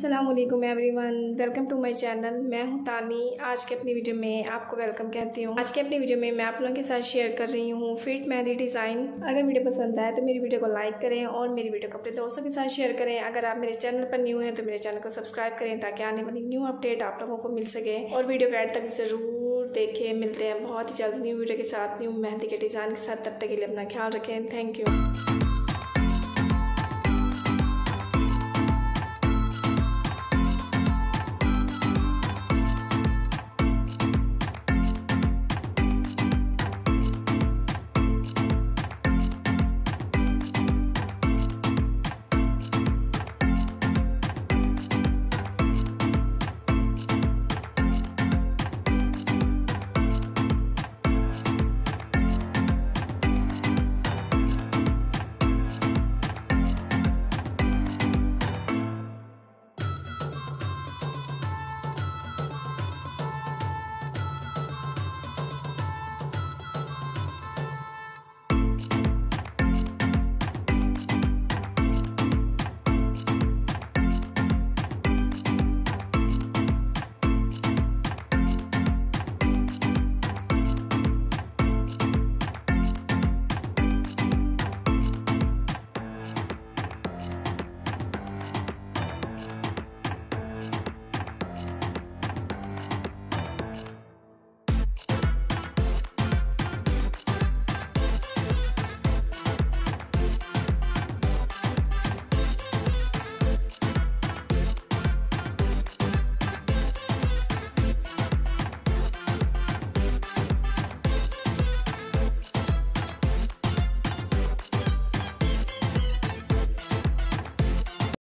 अस्सलाम वालेकुम everyone welcome to my channel मैं हूँ तानी। आज के अपनी वीडियो में आपको वेलकम कहती हूँ। आज के अपनी वीडियो में मैं आप लोगों के साथ शेयर कर रही हूँ फिट मेहंदी डिज़ाइन अगर वीडियो पसंद आए तो मेरी वीडियो को लाइक करें और मेरी वीडियो को अपने दोस्तों के साथ शेयर करें। अगर आप मेरे चैनल पर न्यू हैं तो मेरे चैनल को सब्सक्राइब करें ताकि आने वाली न्यू अपडेट आप लोगों को मिल सके। और वीडियो को एड तक ज़रूर देखें। मिलते हैं बहुत ही जल्द न्यू वीडियो के साथ न्यू मेहंदी के डिज़ाइन के साथ। तब तक के लिए अपना ख्याल रखें। Thank you